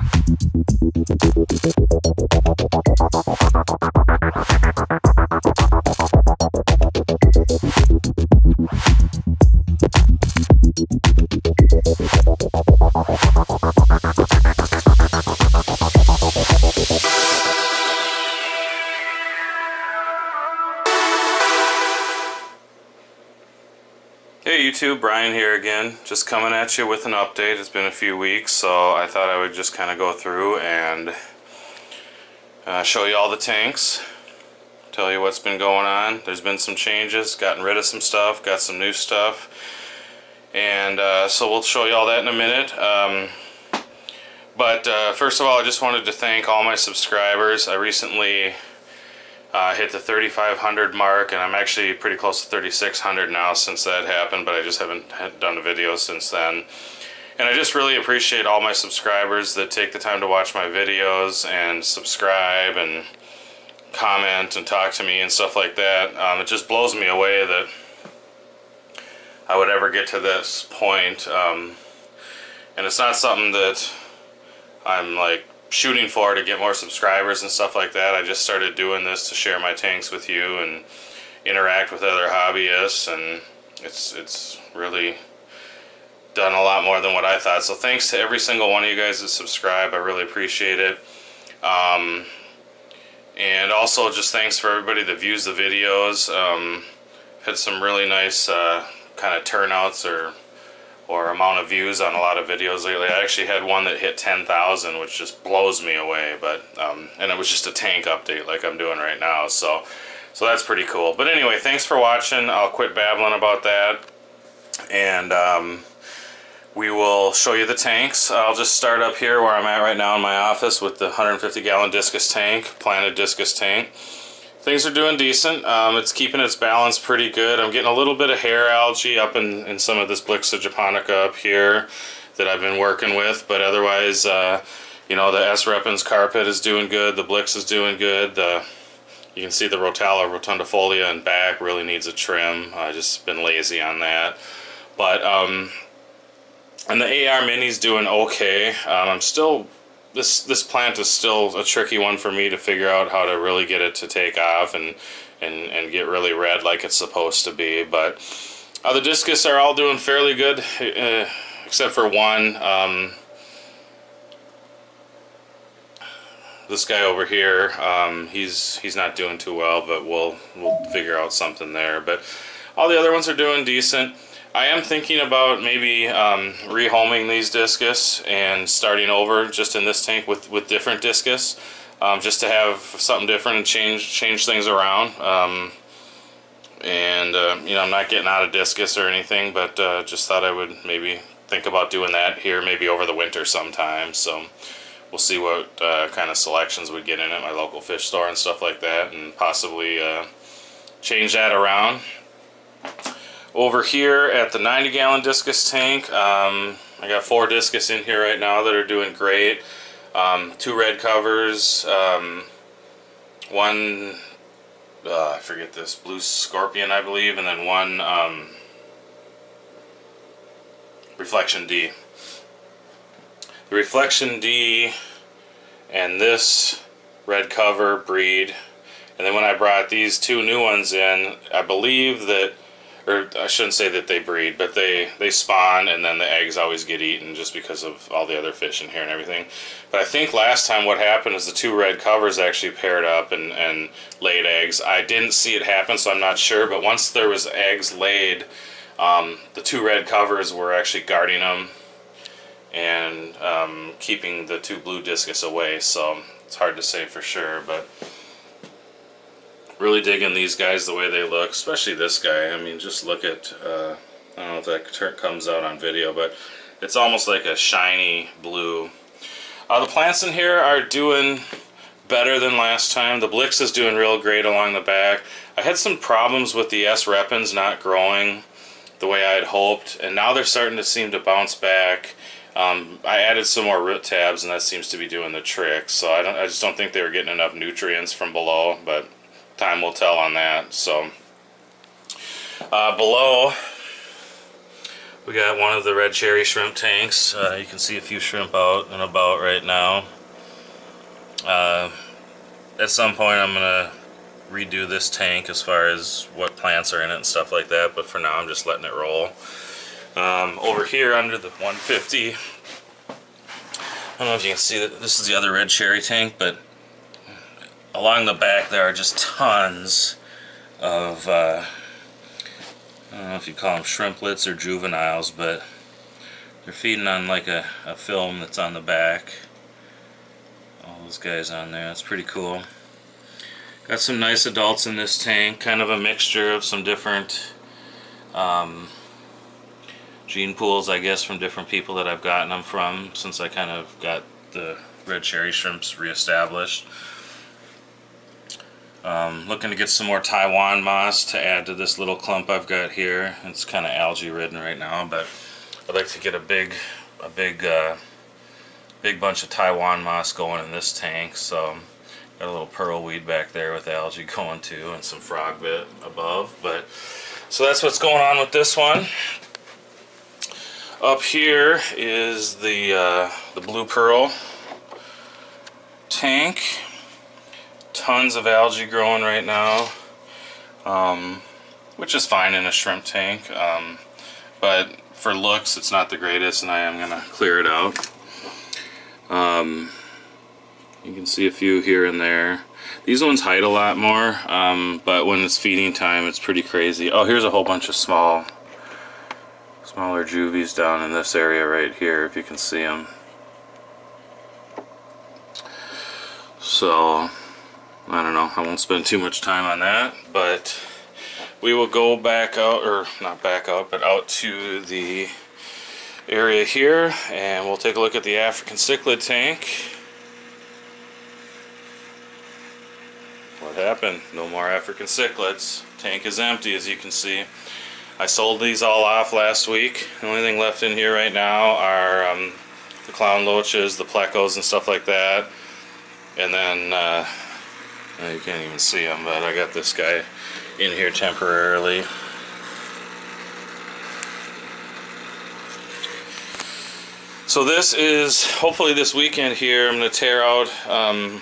Thank you. Brian here again. Just coming at you with an update. It's been a few weeks, so I thought I would just kind of go through and uh, show you all the tanks. Tell you what's been going on. There's been some changes, gotten rid of some stuff, got some new stuff. And uh, so we'll show you all that in a minute. Um, but uh, first of all, I just wanted to thank all my subscribers. I recently uh, hit the 3,500 mark, and I'm actually pretty close to 3,600 now since that happened, but I just haven't done a video since then. And I just really appreciate all my subscribers that take the time to watch my videos and subscribe and comment and talk to me and stuff like that. Um, it just blows me away that I would ever get to this point. Um, and it's not something that I'm like shooting for to get more subscribers and stuff like that. I just started doing this to share my tanks with you and interact with other hobbyists and it's it's really done a lot more than what I thought. So thanks to every single one of you guys that subscribe. I really appreciate it. Um, and also just thanks for everybody that views the videos. Um, had some really nice uh, kind of turnouts or or amount of views on a lot of videos lately. I actually had one that hit 10,000, which just blows me away. But um, and it was just a tank update like I'm doing right now. So so that's pretty cool. But anyway, thanks for watching. I'll quit babbling about that, and um, we will show you the tanks. I'll just start up here where I'm at right now in my office with the 150 gallon discus tank, planted discus tank. Things are doing decent. Um, it's keeping its balance pretty good. I'm getting a little bit of hair algae up in, in some of this Blixa japonica up here that I've been working with, but otherwise, uh, you know, the S. repens carpet is doing good. The Blix is doing good. The you can see the Rotala rotundifolia and back really needs a trim. I just been lazy on that. But, um, and the AR Mini's doing okay. Um, I'm still this this plant is still a tricky one for me to figure out how to really get it to take off and and and get really red like it's supposed to be. But uh, the discus are all doing fairly good, uh, except for one. Um, this guy over here, um, he's he's not doing too well, but we'll we'll figure out something there. But all the other ones are doing decent. I am thinking about maybe um, rehoming these discus and starting over just in this tank with, with different discus, um, just to have something different and change change things around. Um, and uh, you know, I'm not getting out of discus or anything, but uh, just thought I would maybe think about doing that here, maybe over the winter sometime. So we'll see what uh, kind of selections we get in at my local fish store and stuff like that, and possibly uh, change that around. Over here at the 90 gallon discus tank, um, I got four discus in here right now that are doing great. Um, two red covers, um, one, uh, I forget this, blue scorpion I believe, and then one um, reflection D. The reflection D and this red cover breed, and then when I brought these two new ones in, I believe that or I shouldn't say that they breed, but they, they spawn and then the eggs always get eaten just because of all the other fish in here and everything. But I think last time what happened is the two red covers actually paired up and, and laid eggs. I didn't see it happen, so I'm not sure, but once there was eggs laid, um, the two red covers were actually guarding them and um, keeping the two blue discus away, so it's hard to say for sure, but really digging these guys the way they look, especially this guy. I mean, just look at, uh, I don't know if that comes out on video, but it's almost like a shiny blue. Uh, the plants in here are doing better than last time. The Blix is doing real great along the back. I had some problems with the S. repens not growing the way I had hoped, and now they're starting to seem to bounce back. Um, I added some more root tabs, and that seems to be doing the trick. So I don't, I just don't think they were getting enough nutrients from below, but time will tell on that. So uh, below, We got one of the red cherry shrimp tanks. Uh, you can see a few shrimp out and about right now. Uh, at some point I'm to redo this tank as far as what plants are in it and stuff like that, but for now I'm just letting it roll. Um, over here under the 150, I don't know if you can see that this is the other red cherry tank, but along the back there are just tons of, uh, I don't know if you call them shrimplets or juveniles, but they're feeding on like a, a film that's on the back. All those guys on there, that's pretty cool. Got some nice adults in this tank, kind of a mixture of some different um, gene pools, I guess, from different people that I've gotten them from since I kind of got the red cherry shrimps reestablished. Um, looking to get some more Taiwan moss to add to this little clump I've got here. It's kind of algae ridden right now, but I'd like to get a big, a big, uh, big bunch of Taiwan moss going in this tank. So got a little pearl weed back there with algae going too, and some frog bit above. But so that's what's going on with this one. Up here is the uh, the blue pearl tank. Tons of algae growing right now, um, which is fine in a shrimp tank. Um, but for looks, it's not the greatest, and I am gonna clear it out. Um, you can see a few here and there. These ones hide a lot more, um, but when it's feeding time, it's pretty crazy. Oh, here's a whole bunch of small smaller juvies down in this area right here if you can see them so I don't know. I won't spend too much time on that but we will go back out or not back out but out to the area here and we'll take a look at the African cichlid tank. What happened? No more African cichlids. Tank is empty as you can see. I sold these all off last week. The only thing left in here right now are um, the clown loaches, the plecos and stuff like that. And then, uh, you can't even see them, but I got this guy in here temporarily. So this is, hopefully this weekend here, I'm going to tear out um,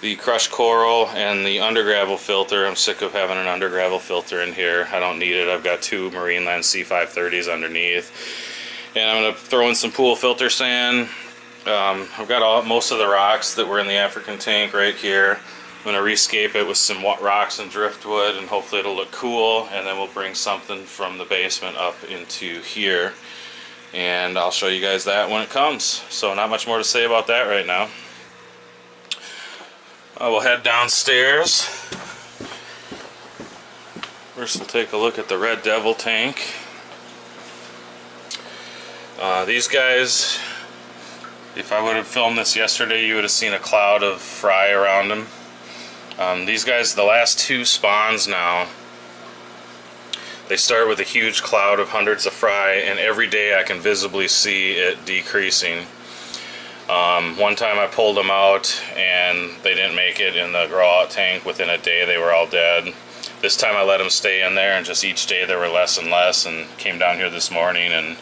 the crushed coral and the undergravel filter. I'm sick of having an undergravel filter in here. I don't need it. I've got two Marineland C530s underneath. And I'm going to throw in some pool filter sand. Um, I've got all, most of the rocks that were in the African tank right here. I'm going to rescape it with some rocks and driftwood and hopefully it'll look cool. And then we'll bring something from the basement up into here. And I'll show you guys that when it comes. So not much more to say about that right now. I will head downstairs. First we'll take a look at the Red Devil tank. Uh, these guys, if I would have filmed this yesterday, you would have seen a cloud of fry around them. Um, these guys, the last two spawns now, they start with a huge cloud of hundreds of fry, and every day I can visibly see it decreasing. Um, one time I pulled them out and they didn't make it in the grow out tank. Within a day they were all dead. This time I let them stay in there and just each day there were less and less and came down here this morning and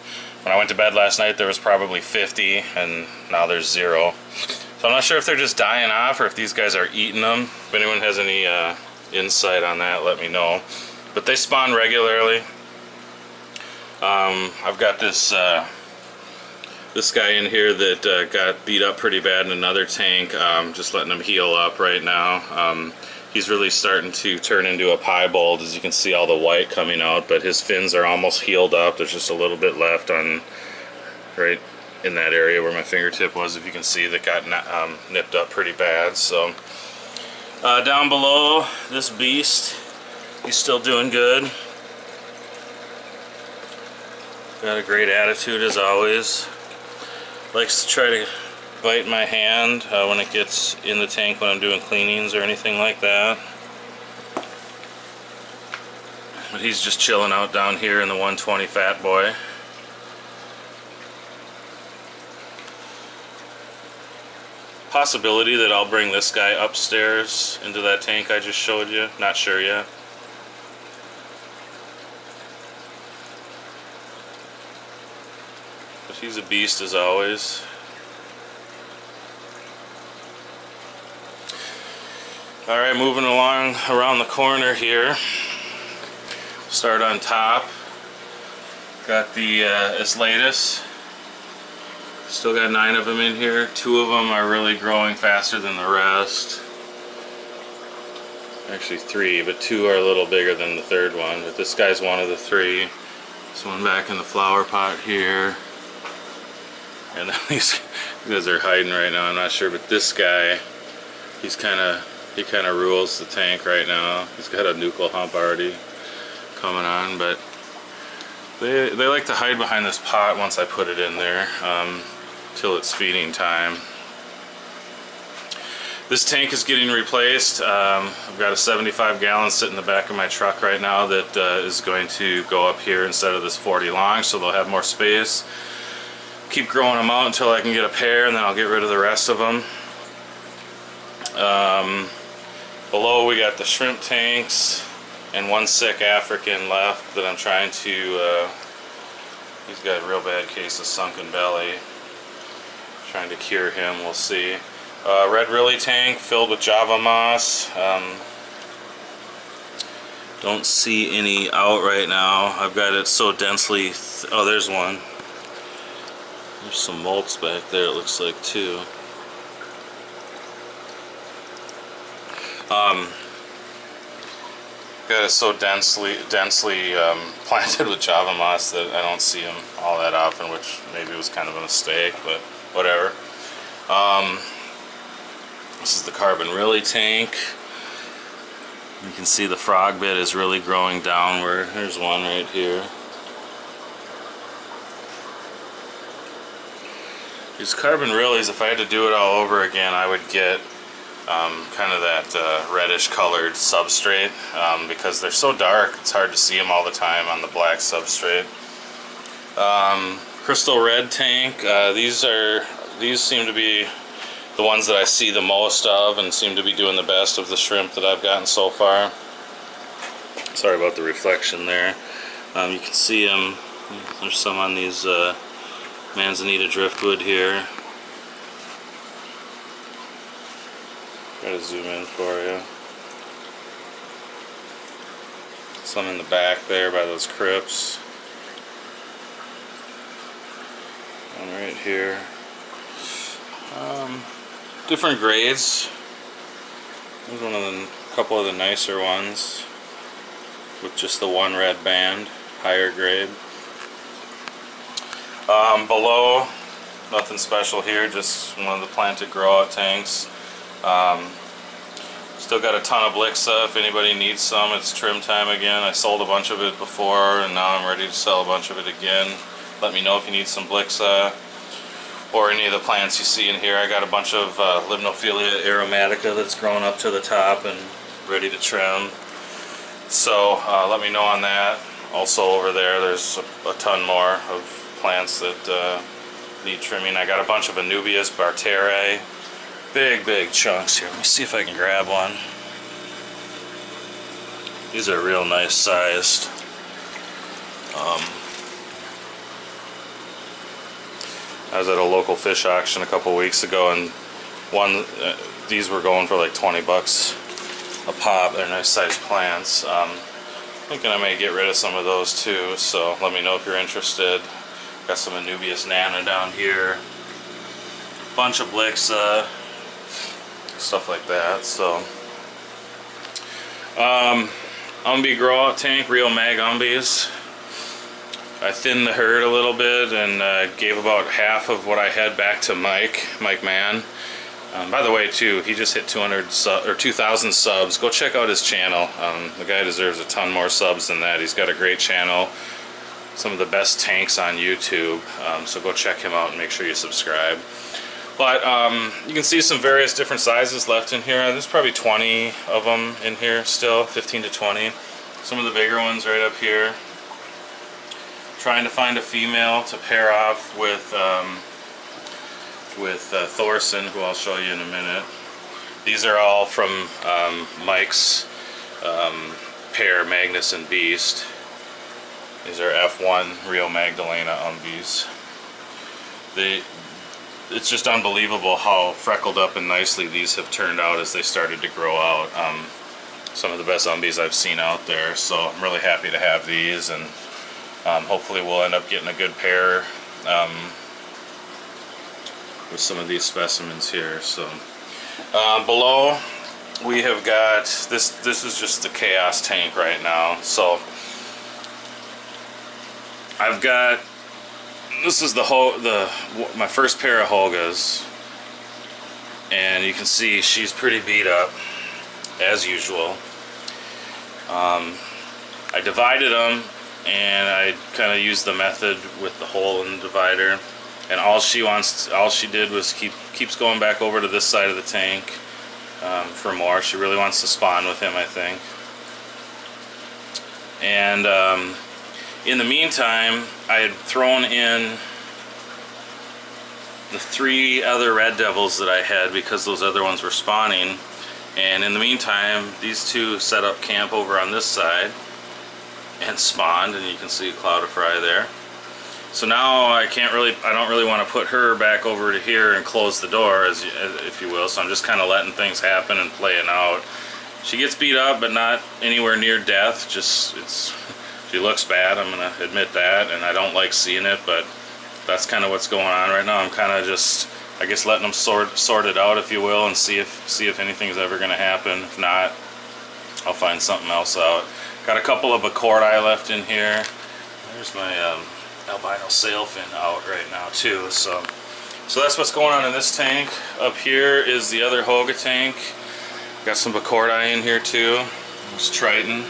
when I went to bed last night there was probably 50 and now there's zero. So I'm not sure if they're just dying off or if these guys are eating them. If anyone has any uh, insight on that let me know. But they spawn regularly. Um, I've got this uh, this guy in here that uh, got beat up pretty bad in another tank, um, just letting him heal up right now. Um, he's really starting to turn into a piebald, as you can see all the white coming out, but his fins are almost healed up. There's just a little bit left on right in that area where my fingertip was, if you can see, that got um, nipped up pretty bad. So uh, down below, this beast, he's still doing good. Got a great attitude as always likes to try to bite my hand uh, when it gets in the tank when I'm doing cleanings or anything like that. But he's just chilling out down here in the 120 Fat Boy. Possibility that I'll bring this guy upstairs into that tank I just showed you. Not sure yet. But she's a beast as always. Alright, moving along around the corner here. Start on top. Got the uh. Still got nine of them in here. Two of them are really growing faster than the rest. Actually three, but two are a little bigger than the third one. But this guy's one of the three. This one back in the flower pot here. And then these guys are hiding right now, I'm not sure, but this guy, he's kind of he kind of rules the tank right now. He's got a nuchal hump already coming on, but they, they like to hide behind this pot once I put it in there um, till it's feeding time. This tank is getting replaced. Um, I've got a 75 gallon sitting in the back of my truck right now that uh, is going to go up here instead of this 40 long so they'll have more space. Keep growing them out until I can get a pair and then I'll get rid of the rest of them. Um, below we got the shrimp tanks and one sick African left that I'm trying to, uh, he's got a real bad case of sunken belly. Trying to cure him, we'll see. Uh, red Rili tank filled with Java moss. Um, don't see any out right now. I've got it so densely, oh there's one. There's some molts back there it looks like too. Um, got it so densely densely um, planted with Java moss that I don't see them all that often, which maybe was kind of a mistake, but whatever. Um, this is the Carbon Rili tank. You can see the frog bit is really growing downward. There's one right here. These Carbon Rilis, if I had to do it all over again, I would get um, kind of that uh, reddish colored substrate um, because they're so dark it's hard to see them all the time on the black substrate. Um, crystal red tank, uh, these are these seem to be the ones that I see the most of and seem to be doing the best of the shrimp that I've gotten so far. Sorry about the reflection there. Um, you can see them, there's some on these uh, Manzanita driftwood here. Try to zoom in for you. Some in the back there by those crypts. One right here. Um, different grades. There's one of the couple of the nicer ones with just the one red band, higher grade. Um, below, nothing special here, just one of the planted grow out tanks. Um, still got a ton of Blixa if anybody needs some. It's trim time again. I sold a bunch of it before and now I'm ready to sell a bunch of it again. Let me know if you need some Blixa or any of the plants you see in here. I got a bunch of uh, Limnophila aromatica that's grown up to the top and ready to trim. So uh, let me know on that. Also over there there's a, a ton more of plants that uh, need trimming. I got a bunch of Anubias barteri Big, big chunks here. Let me see if I can grab one. These are real nice sized. Um, I was at a local fish auction a couple weeks ago and one, uh, these were going for like 20 bucks a pop. They're nice sized plants. Um, thinking I may get rid of some of those too, so let me know if you're interested. Got some Anubias nana down here. Bunch of Blixa, stuff like that. So, um, grow out tank, Rio Mag Umbees. I thinned the herd a little bit and uh, gave about half of what I had back to Mike, Mike Mann. Um, by the way, too, he just hit 200 or 2,000 subs. Go check out his channel. Um, the guy deserves a ton more subs than that. He's got a great channel, some of the best tanks on YouTube. Um, so go check him out and make sure you subscribe. But um, you can see some various different sizes left in here. There's probably 20 of them in here still, 15 to 20. Some of the bigger ones right up here. Trying to find a female to pair off with um, with uh, Thorson, who I'll show you in a minute. These are all from um, Mike's um, pair, Magnus and Beast. These are F1 Rio Magdalena Umbees. they it's just unbelievable how freckled up and nicely these have turned out as they started to grow out. Um, some of the best umbies I've seen out there, so I'm really happy to have these, and um, hopefully we'll end up getting a good pair um, with some of these specimens here. So um, below we have got this. This is just the chaos tank right now. So I've got this is the ho the my first pair of Hogas, and you can see she's pretty beat up as usual. Um, I divided them, and I kind of used the method with the hole in the divider. And all she wants, all she did was keep keeps going back over to this side of the tank um, for more. She really wants to spawn with him, I think. And um, in the meantime, I had thrown in the three other red devils that I had because those other ones were spawning. And in the meantime, these two set up camp over on this side and spawned, and you can see a cloud of fry there. So now I can't really, I don't really want to put her back over to here and close the door, as, if you will. So I'm just kind of letting things happen and playing out. She gets beat up, but not anywhere near death. Just it's she looks bad, I'm going to admit that, and I don't like seeing it, but that's kind of what's going on right now. I'm kind of just, I guess, letting them sort, sort it out, if you will, and see if, see if anything's ever going to happen. If not, I'll find something else out. Got a couple of Accordi left in here. There's my um, albino sailfin out right now, too. So, so that's what's going on in this tank. Up here is the other Hoga tank. Got some Bocourti in here, too. It's Triton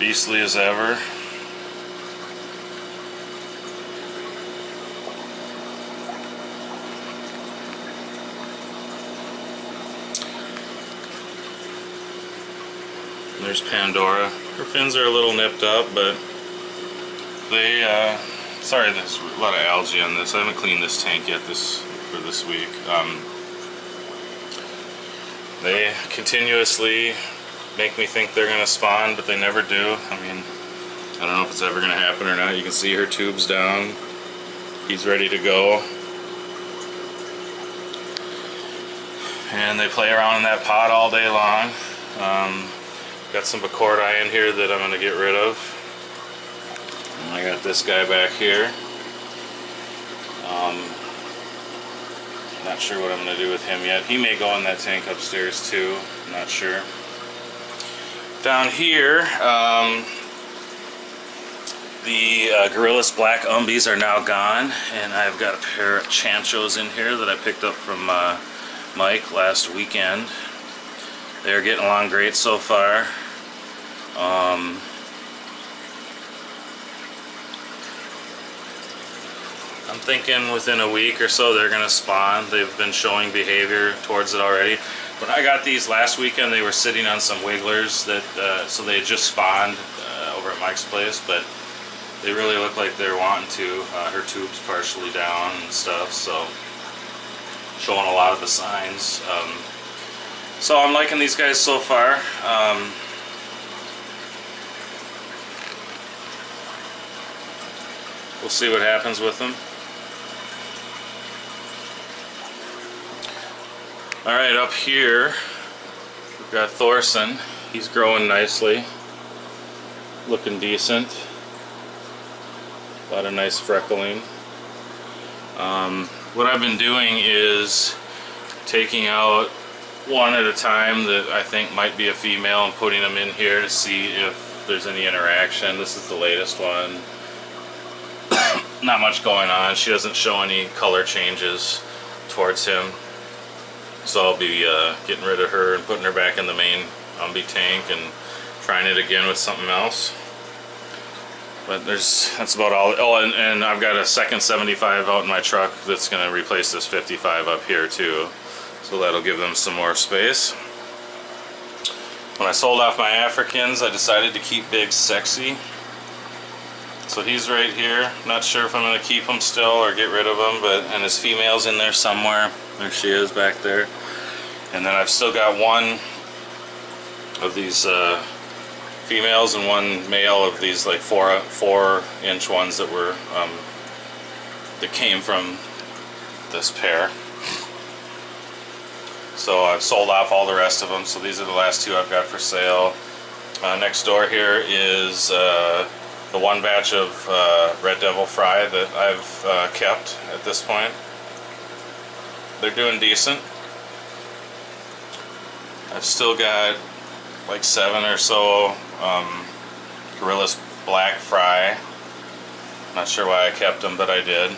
beastly as ever. There's Pandora. Her fins are a little nipped up, but they, uh, sorry, there's a lot of algae on this. I haven't cleaned this tank yet this for this week. Um, they continuously make me think they're going to spawn, but they never do. I mean, I don't know if it's ever going to happen or not. You can see her tubes down. He's ready to go. And they play around in that pot all day long. Um, got some Bocourti in here that I'm going to get rid of. And I got this guy back here. Um, not sure what I'm going to do with him yet. He may go in that tank upstairs too. Not sure. Down here, um, the uh, Gorillas Black Umbies are now gone, and I've got a pair of Chanchos in here that I picked up from uh, Mike last weekend. They're getting along great so far. Um, I'm thinking within a week or so they're going to spawn. They've been showing behavior towards it already. When I got these last weekend, they were sitting on some wigglers that, uh, so they had just spawned uh, over at Mike's place, but they really look like they're wanting to. Uh, her tube's partially down and stuff, so showing a lot of the signs. Um, so I'm liking these guys so far. Um, we'll see what happens with them. Alright, up here we've got Thorson. He's growing nicely. Looking decent. A lot of nice freckling. Um, what I've been doing is taking out one at a time that I think might be a female and putting them in here to see if there's any interaction. This is the latest one. Not much going on. She doesn't show any color changes towards him. So I'll be uh, getting rid of her and putting her back in the main Umbi tank and trying it again with something else. But there's that's about all. Oh, and, and I've got a second 75 out in my truck that's going to replace this 55 up here too. So that'll give them some more space. When I sold off my Africans, I decided to keep Big Sexy. So he's right here. Not sure if I'm going to keep him still or get rid of him, but and his female's in there somewhere. There she is back there. And then I've still got one of these uh, females and one male of these like four four inch ones that were um, that came from this pair. So I've sold off all the rest of them. So these are the last two I've got for sale. Uh, next door here is uh, the one batch of uh, Red Devil Fry that I've uh, kept at this point. They're doing decent. I've still got like seven or so um, Gorillas Black Fry. Not sure why I kept them, but I did.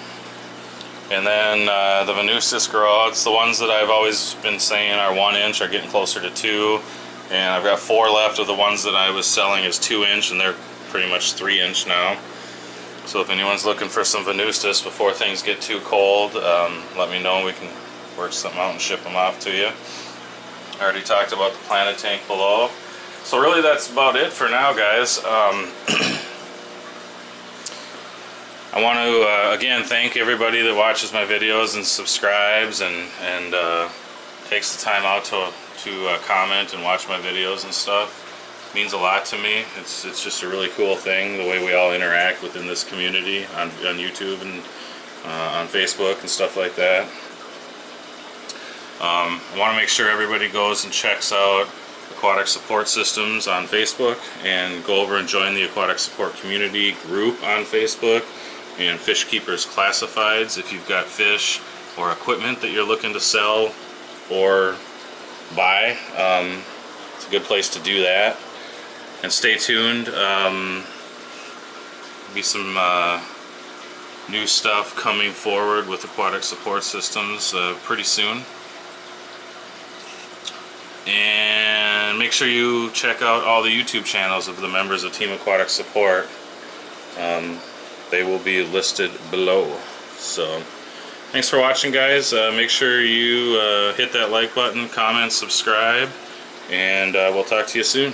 And then uh, the Venustus Grow It's the ones that I've always been saying are one inch, are getting closer to two. And I've got four left of the ones that I was selling as two inch, and they're pretty much three inch now. So if anyone's looking for some Venustus before things get too cold, um, let me know. We can work something out and ship them off to you. I already talked about the planet tank below. So really that's about it for now, guys. Um, I want to uh, again thank everybody that watches my videos and subscribes and and uh, takes the time out to to uh, comment and watch my videos and stuff. Means a lot to me. It's it's just a really cool thing the way we all interact within this community on on YouTube and uh, on Facebook and stuff like that. Um, I want to make sure everybody goes and checks out Aquatic Support Systems on Facebook and go over and join the Aquatic Support Community group on Facebook and Fish Keepers Classifieds if you've got fish or equipment that you're looking to sell or buy. Um, it's a good place to do that. And stay tuned. Um, be some uh, new stuff coming forward with Aquatic Support Systems uh, pretty soon. And make sure you check out all the YouTube channels of the members of Team Aquatic Support. Um, they will be listed below. So, thanks for watching, guys. Uh, make sure you uh, hit that like button, comment, subscribe, and uh, we'll talk to you soon.